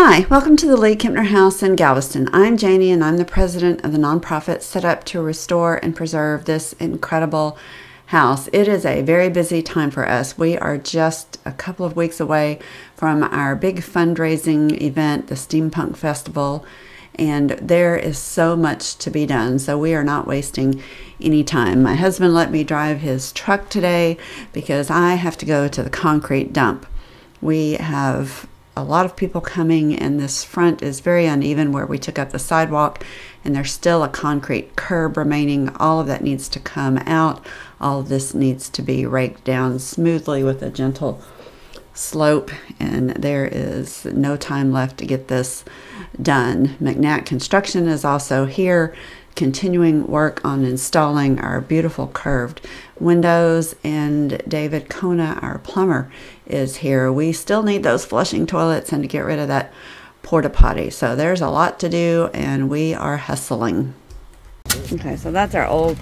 Hi, welcome to the League Kempner House in Galveston. I'm Janie and I'm the president of the nonprofit set up to restore and preserve this incredible house. It is a very busy time for us. We are just a couple of weeks away from our big fundraising event, the Steampunk Festival, and there is so much to be done. So we are not wasting any time. My husband let me drive his truck today because I have to go to the concrete dump. We have a lot of people coming, and this front is very uneven where we took up the sidewalk, and there's still a concrete curb remaining. All of that needs to come out. All of this needs to be raked down smoothly with a gentle slope, and there is no time left to get this done. McNatt Construction is also here continuing work on installing our beautiful curved windows and David Kona, our plumber, is here. We still need those flushing toilets and to get rid of that porta potty. So there's a lot to do and we are hustling. Okay, so that's our old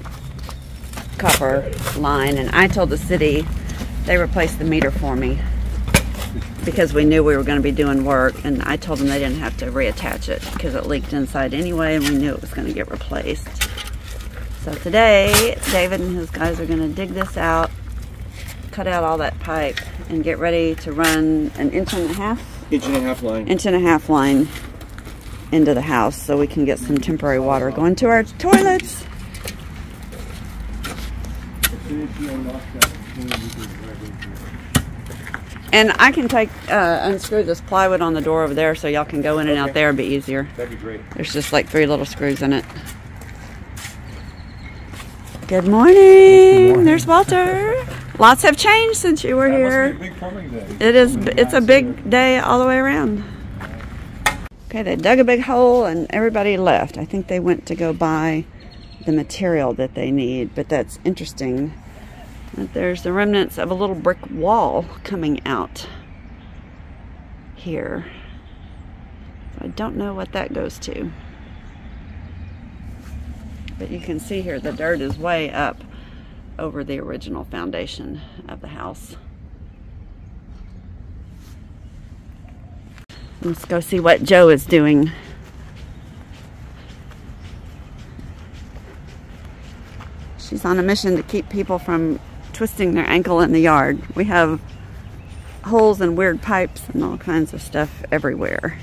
copper line and I told the city they replaced the meter for me because we knew we were going to be doing work and I told them they didn't have to reattach it because it leaked inside anyway and we knew it was going to get replaced. So today, David and his guys are going to dig this out, cut out all that pipe, and get ready to run an inch and a half? Inch and a half line. Inch and a half line into the house so we can get some temporary water going to our toilets. And I can take, uh, unscrew this plywood on the door over there so y'all can go in and Okay. out there a bit easier. That'd be great. There's just like three little screws in it. Good morning. There's Walter. Lots have changed since you were here. big plumbing day. It is. It's a big day all the way around. Okay, they dug a big hole and everybody left. I think they went to go buy the material that they need, but that's interesting. That there's the remnants of a little brick wall coming out here. So I don't know what that goes to. But you can see here the dirt is way up over the original foundation of the house. Let's go see what Joe is doing. She's on a mission to keep people from twisting their ankle in the yard. We have holes and weird pipes and all kinds of stuff everywhere.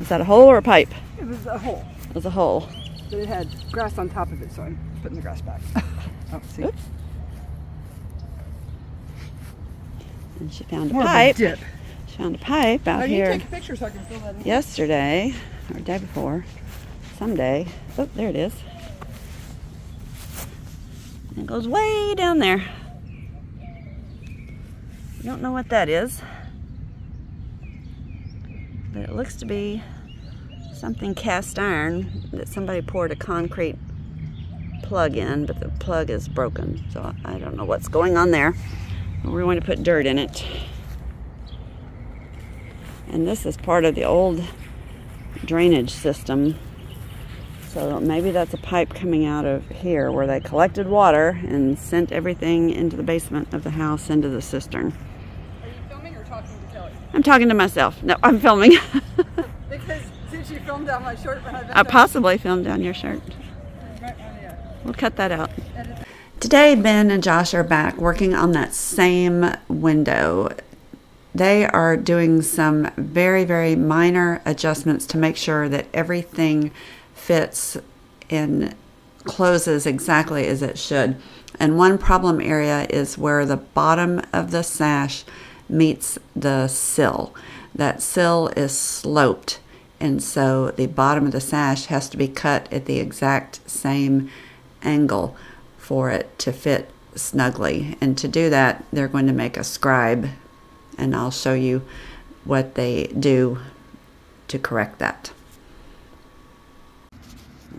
Is that a hole or a pipe? It was a hole, It was a hole. but it had grass on top of it, so I'm putting the grass back. oh, see? Oops. And she found a More of a pipe. dip. She found a pipe out Oh, you here take a picture so I can fill that in. yesterday or day before, someday. Oh, there it is. It goes way down there. You don't know what that is, but it looks to be something cast iron that somebody poured a concrete plug in, but the plug is broken, so I don't know what's going on there. We're going to put dirt in it. And this is part of the old drainage system. So maybe that's a pipe coming out of here where they collected water and sent everything into the basement of the house into the cistern. Are you filming or talking to Kelly? I'm talking to myself. No, I'm filming. Because since you filmed down my shirt when I I possibly filmed down your shirt. you might wanna, yeah, We'll cut that out. Today, Ben and Josh are back working on that same window. They are doing some very, very minor adjustments to make sure that everything fits and closes exactly as it should. And one problem area is where the bottom of the sash meets the sill. That sill is sloped, and so the bottom of the sash has to be cut at the exact same angle for it to fit snugly. And to do that, they're going to make a scribe, and I'll show you what they do to correct that.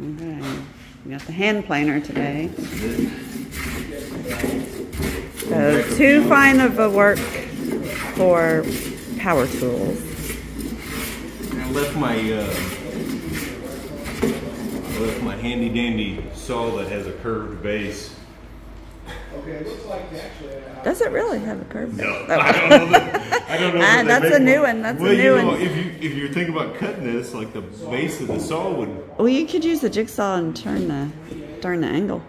Okay, we got the hand planer today. So too fine of a work for power tools. I left my uh, I left my handy dandy saw that has a curved base Does it really have a curve? No, I don't know. That, I don't know. Ah, that that's make a new one. one, that's a well, new you know, one. If you if you're thinking about cutting this, like the base of the saw would. Well, you could use the jigsaw and turn the turn the angle.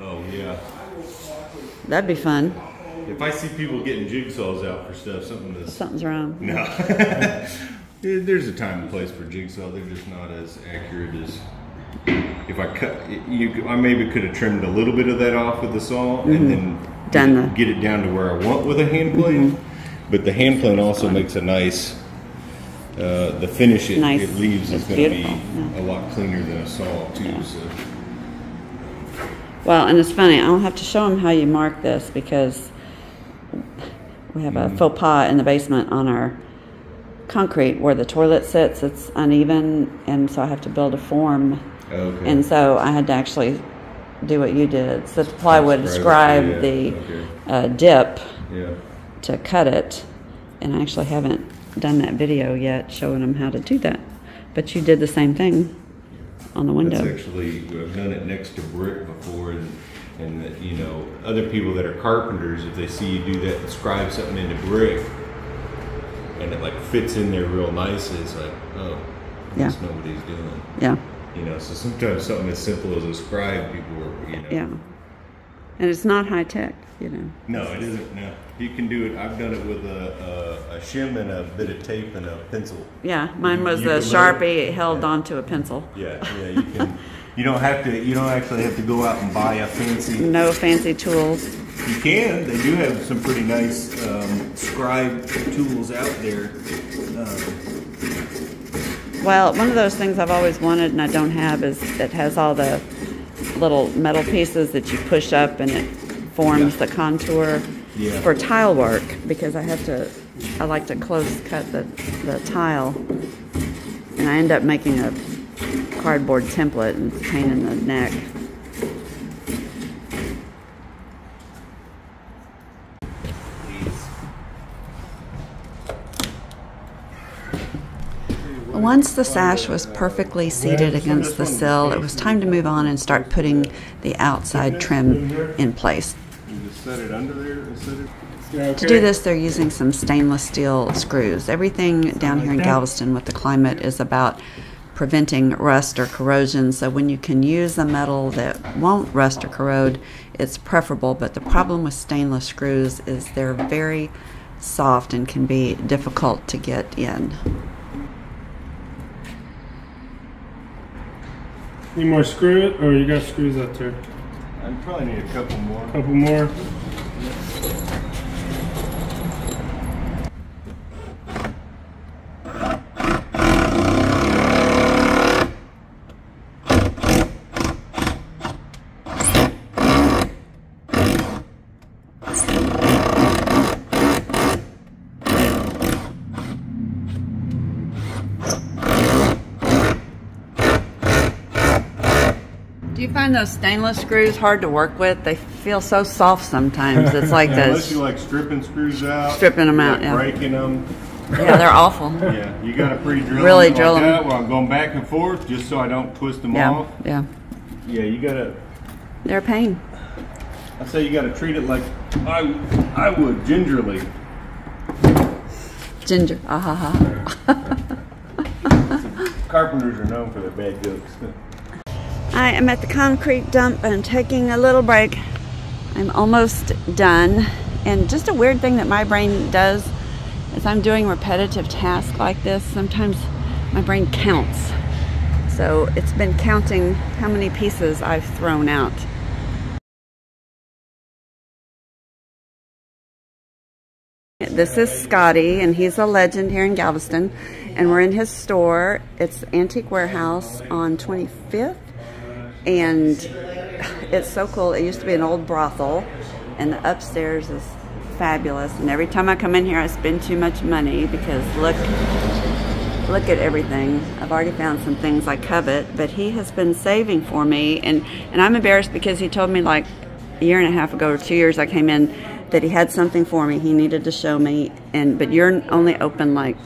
Oh yeah. That'd be fun. If I see people getting jigsaws out for stuff, something that's Something's wrong. no. There's a time and place for jigsaw. They're just not as accurate as if I cut. You, I maybe could have trimmed a little bit of that off with the saw and then Mm-hmm. Done get, the- Mm-hmm. get it down to where I want with a hand plane. But the hand plane also makes a nice. Uh, the finish it, Nice. it leaves is going to be beautiful, a lot cleaner than a saw too. So Well, and it's funny. I'll have to show them how you mark this because we have Mm-hmm. a faux pas in the basement on our concrete where the toilet sits. It's uneven, and so I have to build a form. Okay. And so I had to actually do what you did. So the plywood Describe describe yeah, the okay. uh, dip yeah. to cut it, and I actually haven't done that video yet showing them how to do that. But you did the same thing on the window. That's actually I've done it next to brick before, and and that, you know other people that are carpenters, if they see you do that, inscribe something into brick, and it like fits in there real nice, it's like oh, Yeah. what he's doing. yeah, You know, so sometimes something as simple as a scribe, people are you know. yeah. And it's not high tech, you know. No, it isn't. No, you can do it. I've done it with a, a, a shim and a bit of tape and a pencil. Yeah, mine was you a can let it- sharpie held yeah. onto a pencil. Yeah, yeah, you can. You don't have to. You don't actually have to go out and buy a fancy. No fancy tools. You can. They do have some pretty nice um, scribe tools out there. Um, Well, one of those things I've always wanted and I don't have is it has all the little metal pieces that you push up and it forms the contour Yeah. for tile work because I have to I like to close cut the, the tile and I end up making a cardboard template and it's pain in the neck. Once the sash was perfectly seated against the sill, it was time to move on and start putting the outside trim in place. To do this, they're using some stainless steel screws. Everything down here in Galveston with the climate is about preventing rust or corrosion. So when you can use a metal that won't rust or corrode, it's preferable. But the problem with stainless screws is they're very soft and can be difficult to get in. Need more screw it, or you got screws up there? I probably need a couple more. Couple more. Find those stainless screws hard to work with? They feel so soft sometimes. It's like Yeah, unless you like stripping screws out, Stripping 'em out, like yeah. breaking them. Yeah, they're awful. Yeah, you got to pre-drill Really them drill like 'em. that while I'm going back and forth, just so I don't twist them Yeah, off. yeah. Yeah, you gotta. They're a pain. I say you gotta treat it like I I would gingerly. Ginger. Ah ha ha. Carpenters are known for their bad jokes. I am at the concrete dump and taking a little break. I'm almost done. And just a weird thing that my brain does is I'm doing repetitive tasks like this. Sometimes my brain counts. So it's been counting how many pieces I've thrown out. This is Scotty, and he's a legend here in Galveston. And we're in his store. It's Antique Warehouse on 25th. And it's so cool. It used to be an old brothel, and the upstairs is fabulous. And every time I come in here, I spend too much money because look, look at everything. I've already found some things I covet, but he has been saving for me, and and I'm embarrassed because he told me like a year and a half ago or two years I came in that he had something for me. He needed to show me, and but you're only open like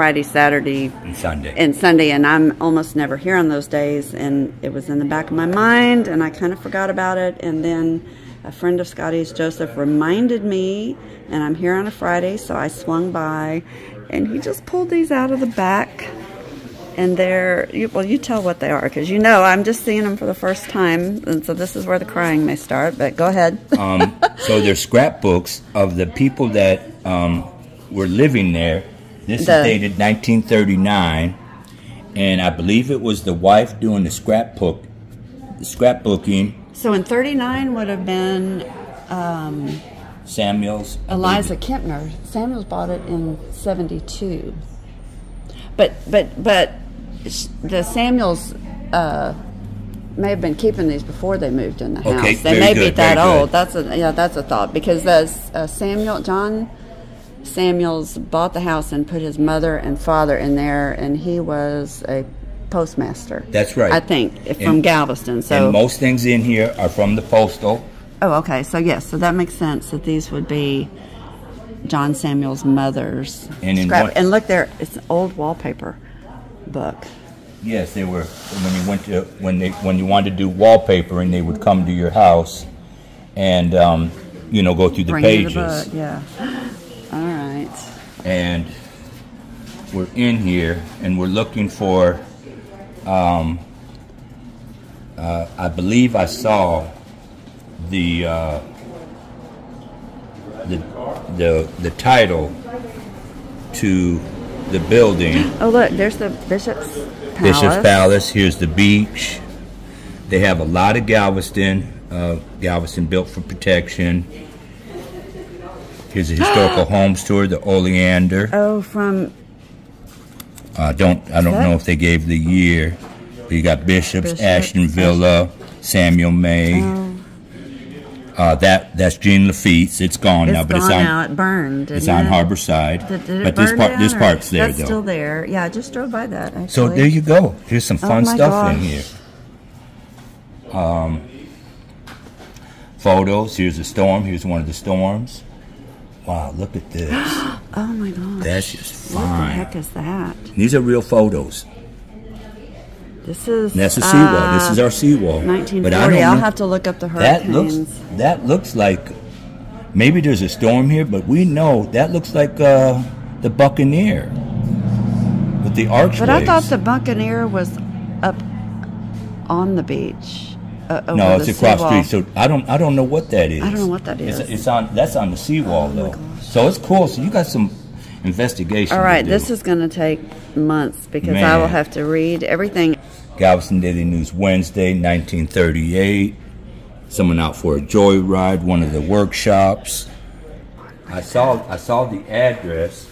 Friday, Saturday, and Sunday. and Sunday, and I'm almost never here on those days. And it was in the back of my mind, and I kind of forgot about it. And then A friend of Scotty's, Joseph, reminded me, and I'm here on a Friday, so I swung by, and he just pulled these out of the back. And they're, you, well, you tell what they are, because you know I'm just seeing them for the first time, and so this is where the crying may start, but go ahead. Um, so they're scrapbooks of the people that um, were living there. This The- is dated 1939, and I believe it was the wife doing the scrapbook, the scrapbooking. so in 39 would have been um, Samuel's. Eliza Kempner. Samuels bought it in '72. But but but the Samuels uh, may have been keeping these before they moved in the house. Okay, they may be that very good. old. That's a yeah, that's a thought because the uh, Samuel John Samuels bought the house and put his mother and father in there, and he was a postmaster. That's right. I think from And- Galveston. So and most things in here are from the postal. Oh, okay. So yes, so that makes sense that these would be John Samuel's mother's And scrap. what- and look there, it's an old wallpaper book. Yes, they were when you went to when they when you wanted to do wallpaper, and they would come to your house, and um, you know go through the Bring pages. you the book. Yeah. Right. and we're in here and we're looking for um, uh, I believe I saw the uh, the the the title to the building Oh, look, there's the bishop's palace. Bishop's Palace here's the beach they have a lot of Galveston uh, Galveston built for protection here's a historical homes tour the Oleander Oh, from I don't I don't that- know if they gave the year. But you got Bishops, Bishops, Ashton Villa, Samuel May. oh, Uh, that that's Jean Lafitte's. It's gone it's now, but gone it's on now. It burned. it's on it? Harbor Did, did but this part this part's there That's though. still there. Yeah, I just drove by that. Actually. So there you go. Here's some Oh fun my stuff in here. Um, photos. Here's a storm. Here's one of the storms. Wow, look at this. Oh my gosh. That's just fine. what the heck is that? These are real photos. This is. And that's a seawall. this uh, is our seawall. 1940. But I don't I'll know- have to look up the That looks that looks like maybe there's a storm here, but we know that looks like uh, the Buccaneer with the archways. But I thought the Buccaneer was up on the beach. Uh, no, it's across street. So I don't I don't know what that is. I don't know what that is. It's, it's on that's on the seawall Oh though. So it's cool. So you got some investigation. All right, this is going to take months because I will have to read everything. Galveston Daily News Wednesday, 1938. Someone out for a joyride, one of the workshops. I saw I saw the address,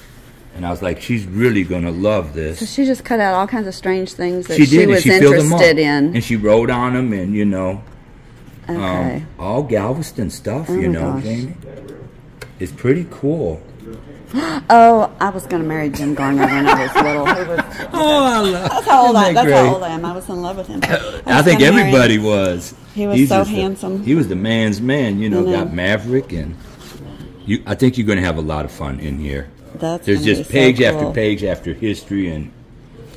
and I was like, she's really gonna love this. So she just cut out all kinds of strange things that She she, did, and was she interested in. and she wrote on them, and you know, Okay. um, all Galveston stuff. you know, gosh. Jamie. It's pretty cool. oh, I was going to marry Jim Garner when I was little. Was, Oh, I love. that's how old I, that's that how old I am. I was in love with him. I was think everybody was. He was He's so just the- handsome. he was the man's man. You know, I know. got Maverick, and you. I think you're going to have a lot of fun in here. That's There's just be so page cool. after page after history, and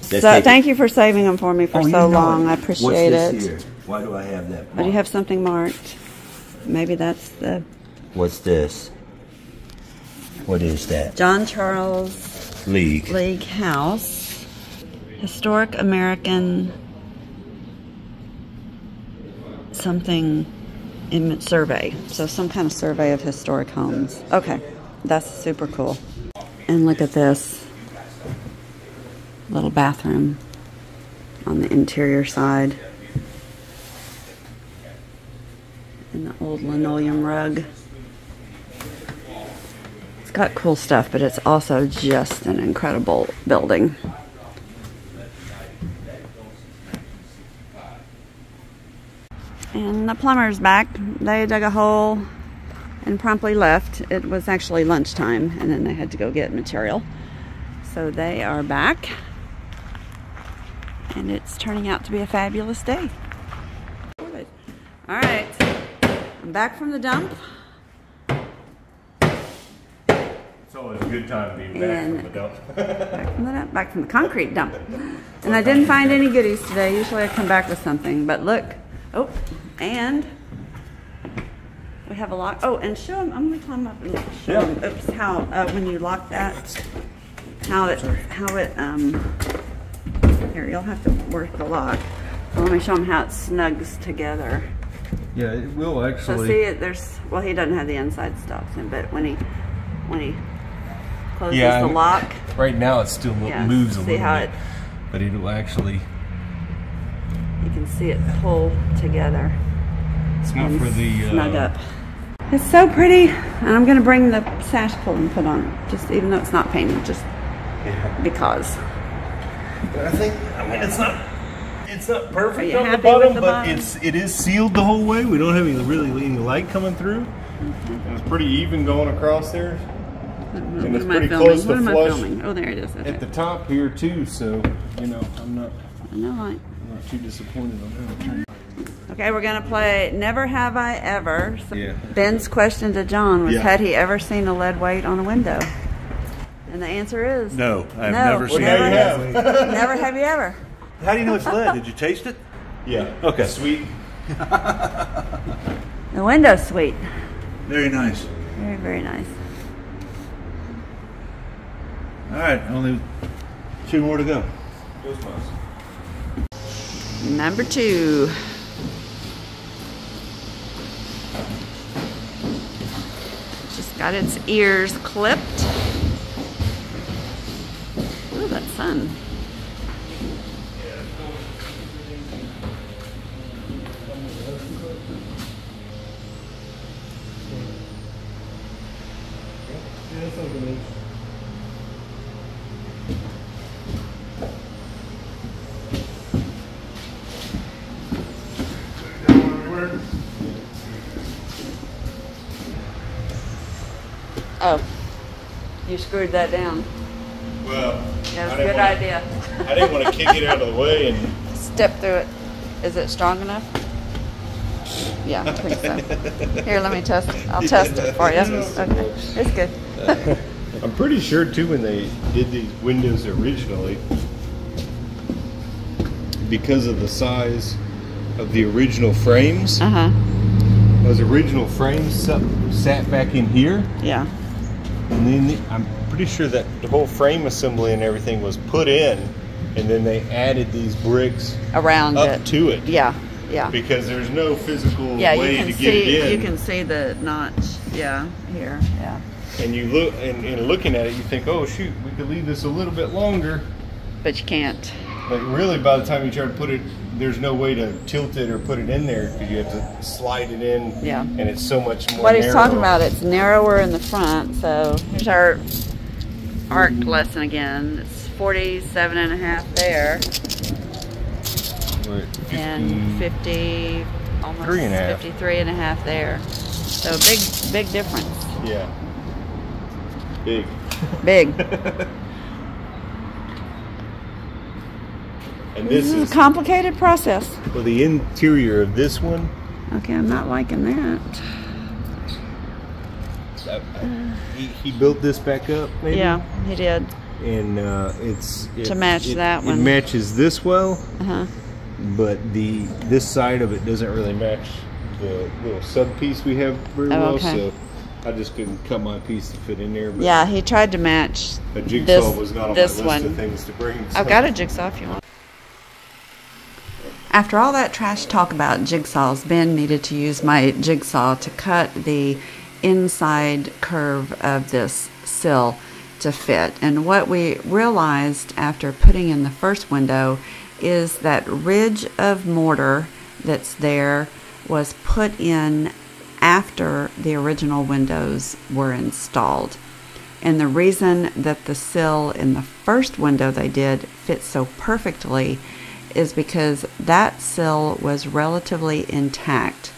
So take thank it- you for saving them for me for Oh, you so know long. it. I What's appreciate this it. here? Why do I have that? Oh, do you have something marked? Maybe that's the What's this? What is that? John Charles League. League House, Historic American something in survey. So some kind of survey of historic homes. Okay, that's super cool. And look at this little bathroom on the interior side. And the old linoleum rug. It's got cool stuff, but it's also just an incredible building. And the plumber's back. They dug a hole and promptly left. It was actually lunchtime, and then they had to go get material. So they are back, and it's turning out to be a fabulous day. All right, I'm back from the dump. It's always a good time being back And- from the dump. Back from the dump, back from the concrete dump. And I didn't find any goodies today. Usually I come back with something, but look. Oh, and have a lock. Oh, and show them. I'm gonna climb up and show them. Oops, how uh, when you lock that, how it how it um. Here, you'll have to work the lock. Let me show them how it snugs together. Yeah, it will So actually. see, it, there's well, he doesn't have the inside stops in, but when he when he closes Yeah, the I'm- lock, Right now, it still lo- Yeah, moves a see little how bit, it- but it'll actually. you can see it pull together. It's not for the. snug Uh, up. It's so pretty, and I'm gonna bring the sash pull and put on, just even though it's not painted, just because. But I think I mean it's not it's not perfect on the bottom, the but bottom? it's it is sealed the whole way. We don't have any really any light coming through. Mm-hmm. And it's pretty even going across there and it's pretty close to what I flush? Oh, there it is. Okay. at the top here too. So you know I'm not like- I'm not too disappointed on that. Okay, we're gonna play Never Have I Ever. So Yeah. Ben's question to John was, Yeah. had he ever seen a lead weight on a window? And the answer is No, I've No. never Well, seen now it. you have. never have you ever. How do you know it's lead? Did you taste it? Yeah. Okay. Sweet. The window sweet. Very nice. Very, very nice. All right, only two more to go. Number two. Got its ears clipped. Ooh, that sun. Oh, you screwed that down. Well, Yeah, was a good wanna- idea. I didn't want to kick it out of the way and Step through it. Is it strong enough? Yeah, I think so. Here, let me test it. I'll test it for you. Okay, it's good. I'm pretty sure too when they did these windows originally, because of the size of the original frames, Uh huh. those original frames sat back in here, Yeah. And then the, I'm pretty sure that the whole frame assembly and everything was put in, and then they added these bricks Around up it. to it. Yeah. Yeah. Because there's no physical Yeah, way you can to get see. it in. You can see the notch. Yeah. Here. Yeah. and you look and, and looking at it, you think, oh shoot, we could leave this a little bit longer. But you can't. But really, by the time you try to put it, there's no way to tilt it or put it in there because you have to slide it in. Yeah. And it's so much more. What he's narrow. talking about, it's narrower in the front. So here's our arc lesson again. It's 47 and a half there. And 50, almost Three and a half. 53 and a half there. So big, big difference. Yeah. Big. Big. And this this is is a complicated process. well, the interior of this one. Okay, I'm not liking that. uh, he, he built this back up, maybe. Yeah, he did. And uh, it's it, To match it- that one. It matches this well, Uh huh. but the this side of it doesn't really match the little sub piece we have very Oh, well. okay. So I just couldn't cut my piece to fit in there. But Yeah, he tried to match A jigsaw this, was not on this my list one. of things to bring. I've got a jigsaw if you want. After all that trash talk about jigsaws, Ben needed to use my jigsaw to cut the inside curve of this sill to fit. And what we realized after putting in the first window is that ridge of mortar that's there was put in after the original windows were installed. And the reason that the sill in the first window they did fit so perfectly is because that sill was relatively intact.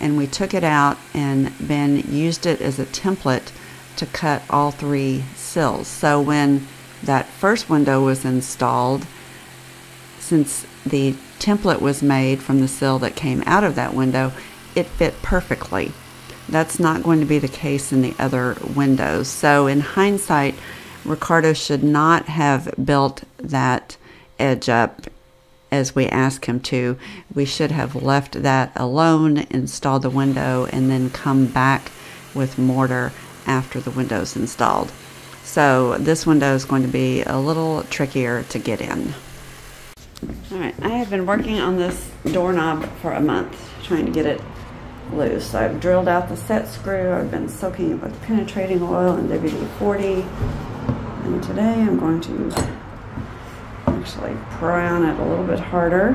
And we took it out and Ben used it as a template to cut all three sills. So when that first window was installed, since the template was made from the sill that came out of that window, it fit perfectly. That's not going to be the case in the other windows. So, in hindsight, Ricardo should not have built that edge up as we ask him to. We should have left that alone, installed the window, and then come back with mortar after the window's installed. So this window is going to be a little trickier to get in. All right, I have been working on this doorknob for a month, trying to get it loose. I've drilled out the set screw. I've been soaking it with penetrating oil and WD-40. And today I'm going to actually pry on it a little bit harder.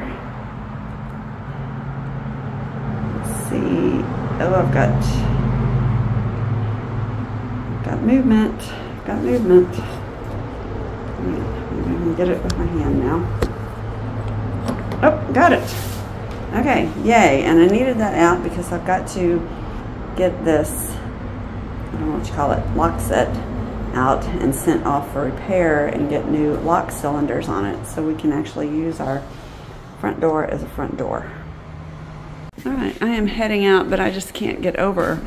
Let's see. Oh, I've got, got movement. Got movement. Maybe I can get it with my hand now. Oh, got it. Okay, yay. And I needed that out because I've got to get this, I don't know what you call it, lock set out and sent off for repair and get new lock cylinders on it so we can actually use our front door as a front door. All right, I am heading out, but I just can't get over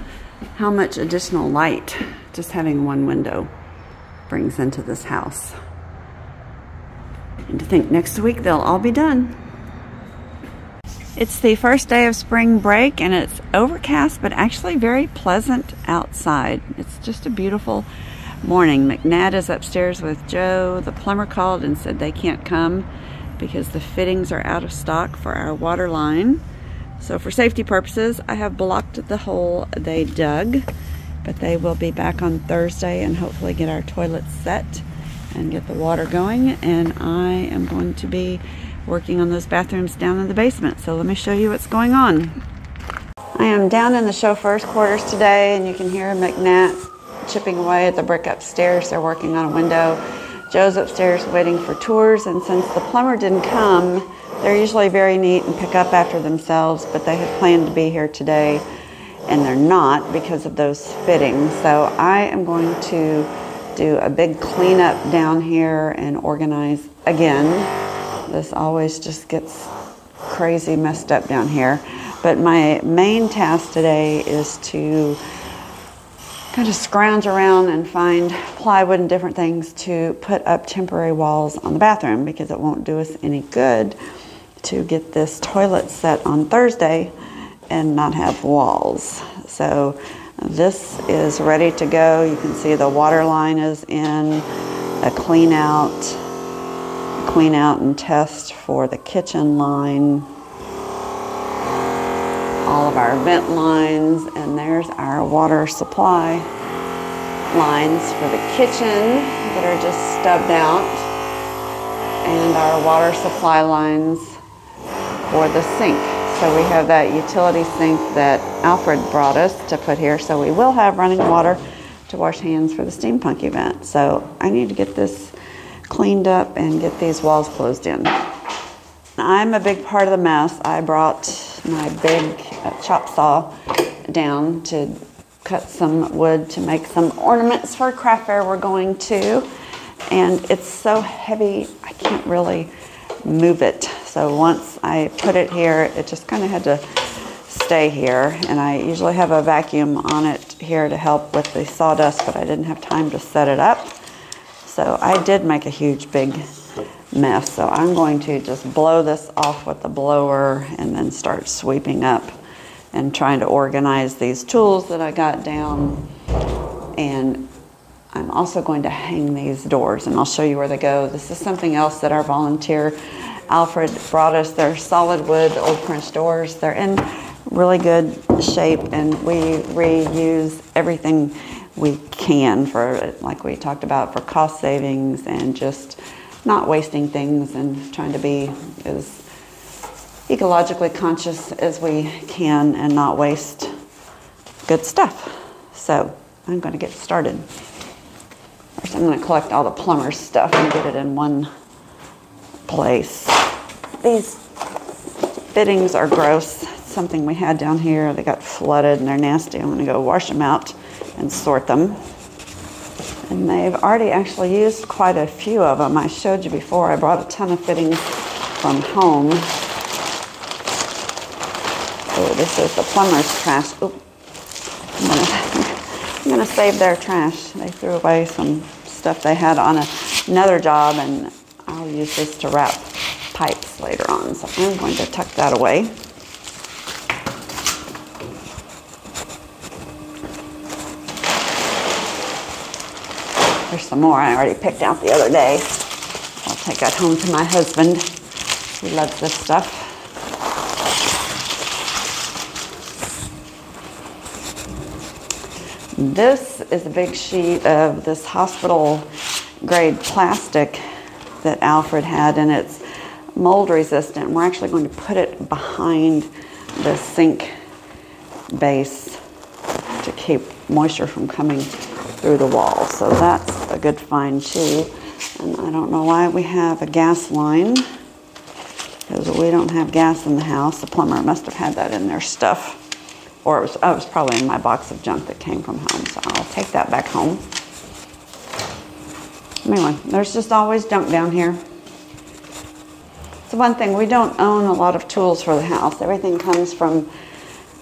how much additional light just having one window brings into this house. And to think next week they'll all be done. It's the first day of spring break and it's overcast but actually very pleasant outside. It's just a beautiful morning. McNatt is upstairs with Joe. The plumber called and said they can't come because the fittings are out of stock for our water line. So for safety purposes, I have blocked the hole they dug, but they will be back on Thursday and hopefully get our toilets set and get the water going. And I am going to be working on those bathrooms down in the basement. So let me show you what's going on. I am down in the chauffeur's quarters today and you can hear McNatt chipping away at the brick upstairs. They're working on a window. Joe's upstairs waiting for tours and since the plumber didn't come, they're usually very neat and pick up after themselves, but they had planned to be here today and they're not because of those fittings. So I am going to do a big cleanup down here and organize again this always just gets crazy messed up down here. But my main task today is to kind of scrounge around and find plywood and different things to put up temporary walls on the bathroom because it won't do us any good to get this toilet set on Thursday and not have walls. So this is ready to go. You can see the water line is in, a clean out clean out and test for the kitchen line, all of our vent lines, and there's our water supply lines for the kitchen that are just stubbed out, and our water supply lines for the sink. So we have that utility sink that Alfred brought us to put here, so we will have running water to wash hands for the steampunk event. So I need to get this cleaned up and get these walls closed in. I'm a big part of the mess. I brought my big chop saw down to cut some wood to make some ornaments for craft fair we're going to. And it's so heavy, I can't really move it. So once I put it here, it just kind of had to stay here. And I usually have a vacuum on it here to help with the sawdust, but I didn't have time to set it up. So I did make a huge big mess. So I'm going to just blow this off with the blower and then start sweeping up and trying to organize these tools that I got down. And I'm also going to hang these doors and I'll show you where they go. This is something else that our volunteer Alfred brought us. They're solid wood old French doors. They're in really good shape and we reuse everything we can for, like we talked about, for cost savings and just not wasting things and trying to be as ecologically conscious as we can and not waste good stuff. So I'm going to get started. First, I'm going to collect all the plumber's stuff and get it in one place. These fittings are gross. It's something we had down here. They got flooded and they're nasty. I'm going to go wash them out and sort them. And they've already actually used quite a few of them. I showed you before, I brought a ton of fittings from home. Oh, this is the plumber's trash. Oop. I'm gonna, I'm gonna save their trash. They threw away some stuff they had on a, another job and I'll use this to wrap pipes later on. So I'm going to tuck that away. There's some more I already picked out the other day. I'll take that home to my husband. He loves this stuff. This is a big sheet of this hospital grade plastic that Alfred had, and it's mold resistant. We're actually going to put it behind the sink base to keep moisture from coming through the wall. So that's a good find too. And I don't know why we have a gas line because we don't have gas in the house. The plumber must have had that in their stuff. Or it was, oh, it was probably in my box of junk that came from home. So I'll take that back home. Anyway, there's just always junk down here. It's one thing, we don't own a lot of tools for the house. Everything comes from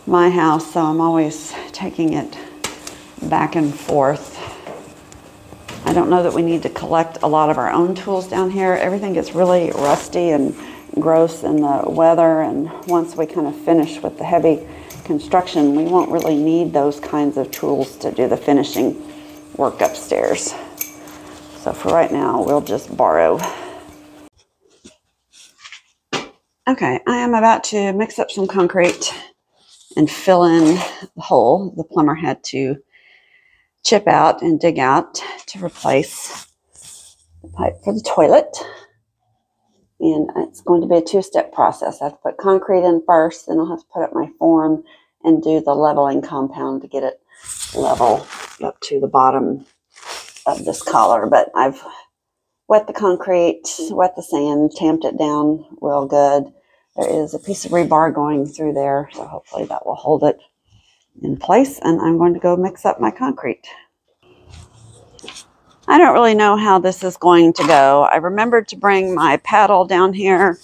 my house, so I'm always taking it back and forth. I don't know that we need to collect a lot of our own tools down here. Everything gets really rusty and gross in the weather, and once we kind of finish with the heavy construction, we won't really need those kinds of tools to do the finishing work upstairs. So for right now, we'll just borrow. Okay, I am about to mix up some concrete and fill in the hole the plumber had to chip out and dig out to replace the pipe for the toilet. And uh, it's going to be a two-step process. I have to put concrete in first, then I'll have to put up my form and do the leveling compound to get it level up to the bottom of this collar. But I've wet the concrete, wet the sand, tamped it down real good. There is a piece of rebar going through there, so hopefully that will hold it in place. And I'm going to go mix up my concrete. I don't really know how this is going to go. I remembered to bring my paddle down here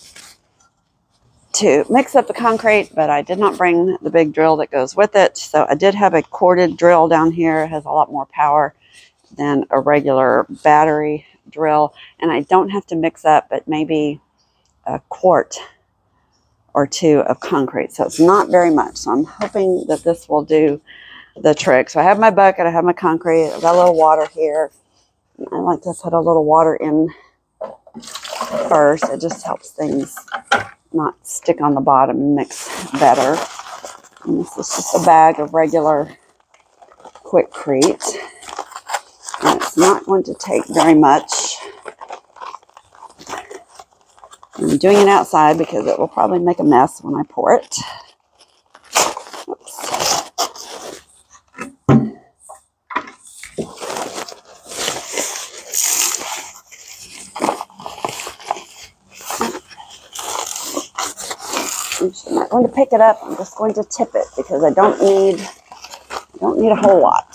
to mix up the concrete, but I did not bring the big drill that goes with it. So I did have a corded drill down here. It has a lot more power than a regular battery drill. And I don't have to mix up but maybe a quart or two of concrete. So it's not very much. So I'm hoping that this will do the trick. So I have my bucket, I have my concrete, I've got a little water here. I like to put a little water in first. It just helps things not stick on the bottom and mix better. And this is just a bag of regular Quikrete. And it's not going to take very much. I'm doing it outside because it will probably make a mess when I pour it. Going to pick it up. I'm just going to tip it because I don't need I don't need a whole lot.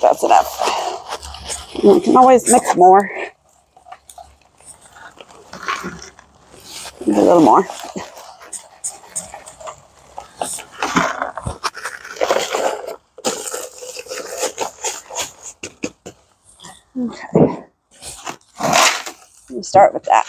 That's enough. You can always mix more. A little more. Start with that.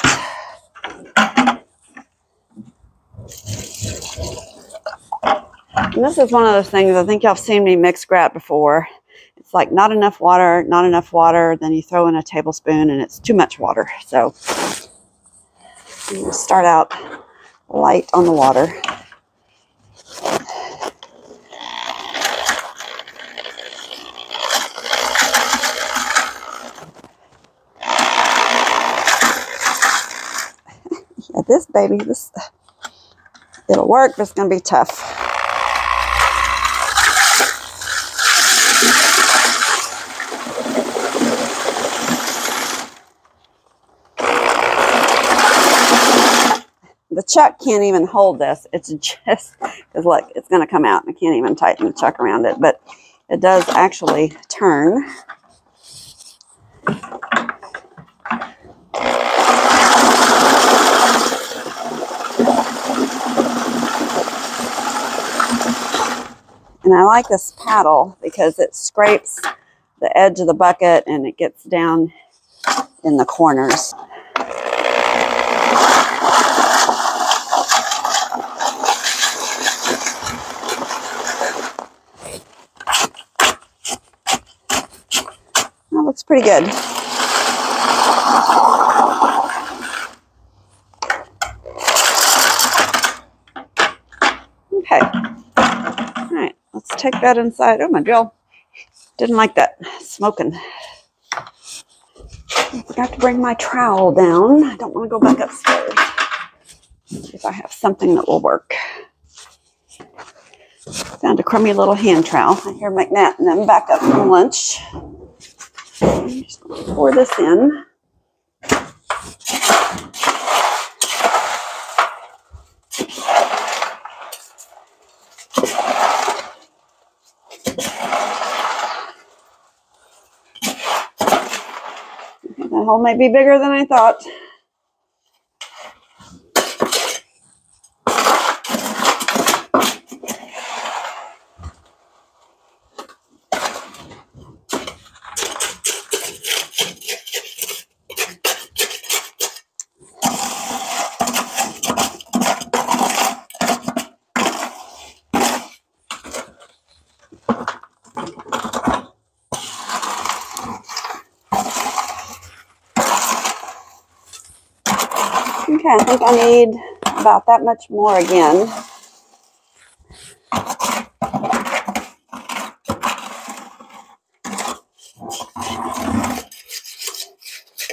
And this is one of those things, I think y'all have seen me mix grout before. It's like not enough water, not enough water, then you throw in a tablespoon and it's too much water. So start out light on the water. Yeah, this baby, this it'll work, but it's gonna be tough. The chuck can't even hold this. It's just, because look, it's going to come out. I can't even tighten the chuck around it, but it does actually turn. And I like this paddle because it scrapes the edge of the bucket and it gets down in the corners. That looks pretty good. Okay. All right, let's take that inside. Oh, my drill. Didn't like that smoking. I forgot to bring my trowel down. I don't want to go back upstairs. See if I have something that will work. Found a crummy little hand trowel. I hear McNatt and them back up from lunch. I'm just going to pour this in. That hole might be bigger than I thought. Okay, I think I need about that much more again.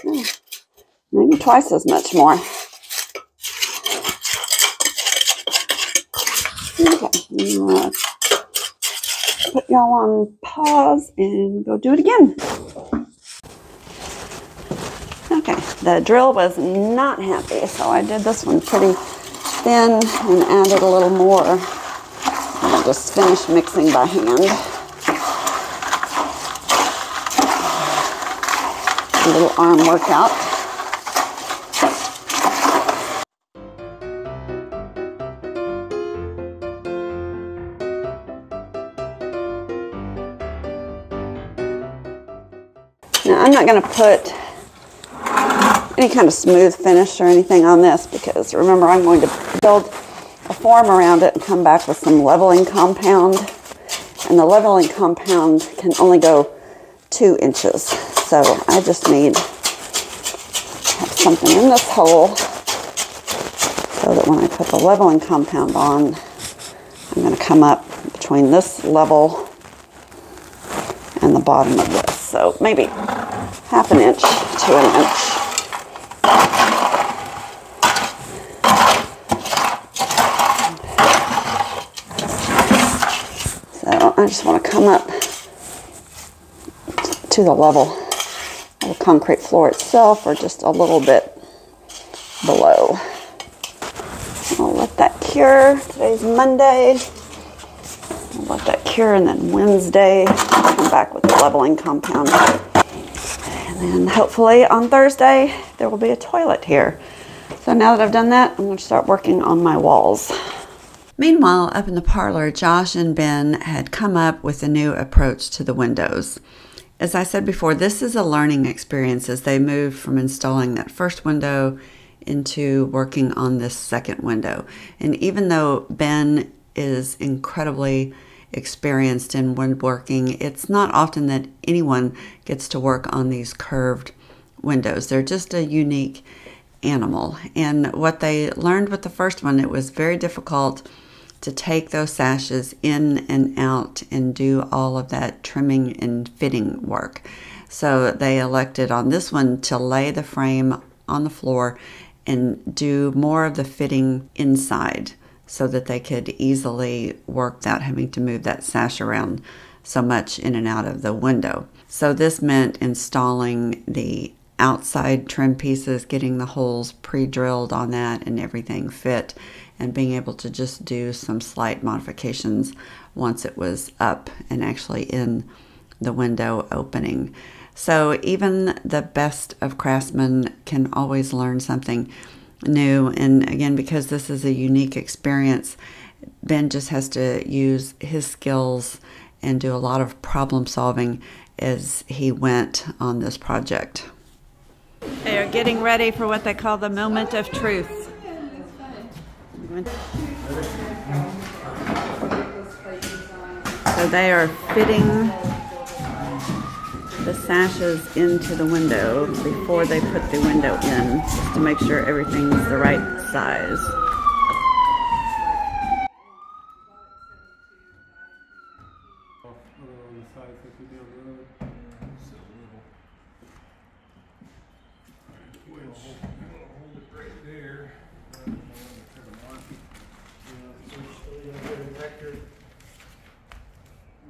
Hmm, Maybe twice as much more. Okay, put y'all on pause and go do it again. Okay, the drill was not happy, so I did this one pretty thin and added a little more. And I just finished mixing by hand. A little arm workout. Now I'm not going to put any kind of smooth finish or anything on this because remember I'm going to build a form around it and come back with some leveling compound. And the leveling compound can only go two inches. So I just need something in this hole so that when I put the leveling compound on I'm going to come up between this level and the bottom of this. So maybe half an inch to an inch So I just want to come up to the level of the concrete floor itself or just a little bit below. I'll let that cure. Today's Monday. I'll let that cure and then Wednesday I'll come back with the leveling compound. And then hopefully on Thursday there will be a toilet here. So now that I've done that, I'm going to start working on my walls. Meanwhile, up in the parlor, Josh and Ben had come up with a new approach to the windows. As I said before, this is a learning experience as they moved from installing that first window into working on this second window. And even though Ben is incredibly experienced in woodworking, it's not often that anyone gets to work on these curved windows. They're just a unique animal. And what they learned with the first one, it was very difficult to take those sashes in and out and do all of that trimming and fitting work. So they elected on this one to lay the frame on the floor and do more of the fitting inside so that they could easily work without having to move that sash around so much in and out of the window. So this meant installing the outside trim pieces, getting the holes pre-drilled on that and everything fit and being able to just do some slight modifications once it was up and actually in the window opening. So even the best of craftsmen can always learn something new. And again, because this is a unique experience Ben just has to use his skills and do a lot of problem solving as he went on this project. They are getting ready for what they call the moment of truth. So they are fitting the sashes into the window before they put the window in, just to make sure everything's the right size.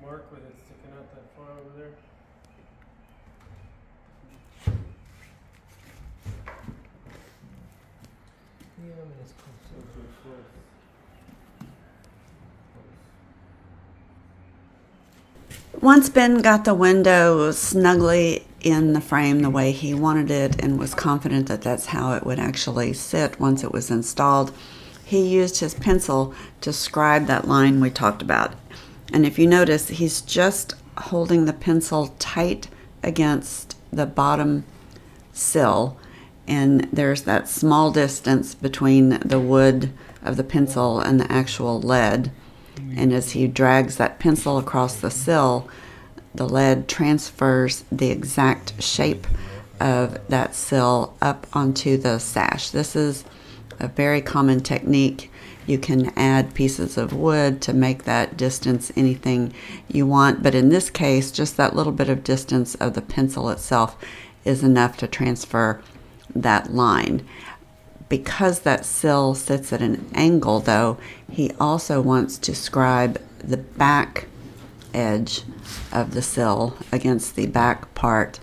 Mark with it sticking out that far over there. Once Ben got the window snugly in the frame the way he wanted it and was confident that that's how it would actually sit once it was installed, he used his pencil to scribe that line we talked about. And if you notice, he's just holding the pencil tight against the bottom sill and there's that small distance between the wood of the pencil and the actual lead. And as he drags that pencil across the sill, the lead transfers the exact shape of that sill up onto the sash. This is a very common technique. You can add pieces of wood to make that distance anything you want, but in this case, just that little bit of distance of the pencil itself is enough to transfer that line. Because that sill sits at an angle, though, he also wants to scribe the back edge of the sill against the back part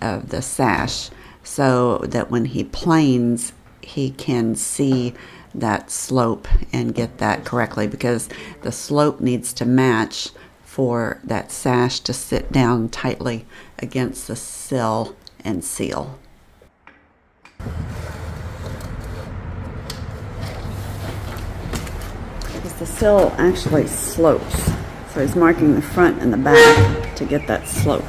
of the sash so that when he planes, he can see that slope and get that correctly because the slope needs to match for that sash to sit down tightly against the sill and seal. Because the sill actually slopes. So he's marking the front and the back to get that slope.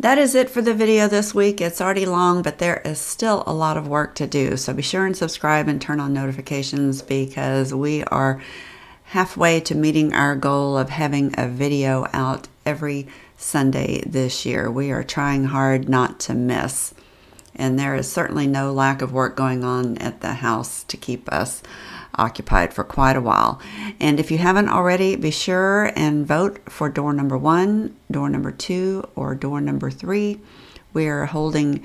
That is it for the video this week. It's already long, but there is still a lot of work to do. So be sure and subscribe and turn on notifications because we are halfway to meeting our goal of having a video out every Sunday this year. We are trying hard not to miss. And there is certainly no lack of work going on at the house to keep us occupied for quite a while. And if you haven't already, be sure and vote for door number one, door number two, or door number three. We are holding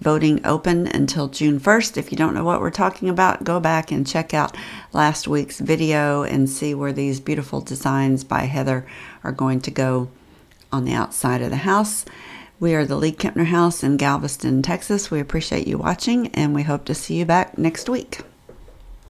voting open until June 1st. If you don't know what we're talking about, go back and check out last week's video and see where these beautiful designs by Heather are going to go on the outside of the house. We are the League Kempner House in Galveston, Texas. We appreciate you watching and we hope to see you back next week.